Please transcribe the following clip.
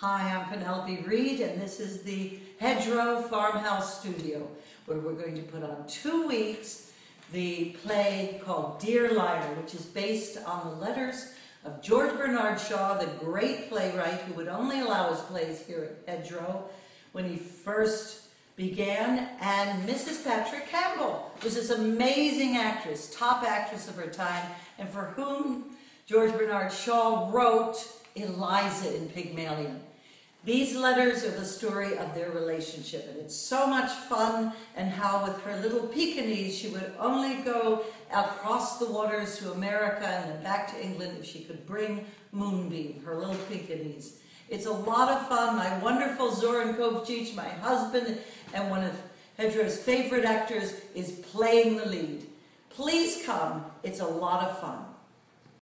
Hi, I'm Penelope Reed, and this is the Hedgerow Farmhouse Studio, where we're going to put on two weeks the play called Dear Liar, which is based on the letters of George Bernard Shaw, the great playwright who would only allow his plays here at Hedgerow when he first began, and Mrs. Patrick Campbell was this amazing actress, top actress of her time, and for whom George Bernard Shaw wrote Eliza in Pygmalion. These letters are the story of their relationship, and it's so much fun, and how with her little Pekingese, she would only go across the waters to America and then back to England if she could bring Moonbeam, her little Pekingese. It's a lot of fun. My wonderful Zoran Kovcic, my husband, and one of Hedgerow's favorite actors, is playing the lead. Please come. It's a lot of fun.